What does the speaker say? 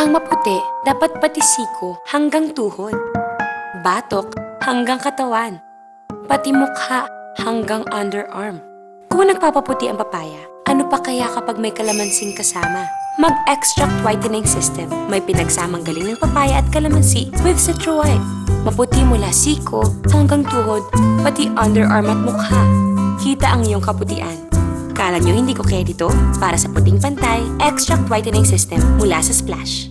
Ang maputi, dapat pati siko hanggang tuhod. Batok hanggang katawan. Pati mukha hanggang underarm. Kung nagpapaputi ang papaya, ano pa kaya kapag may kalamansing kasama? Mag-extract whitening system. May pinagsamang galing ng papaya at kalamansi with Citro White. Maputi mula siko hanggang tuhod, pati underarm at mukha. Kita ang iyong kaputian. Kala nyo hindi ko kredito? Para sa puting pantay, extract whitening system mula sa Splash.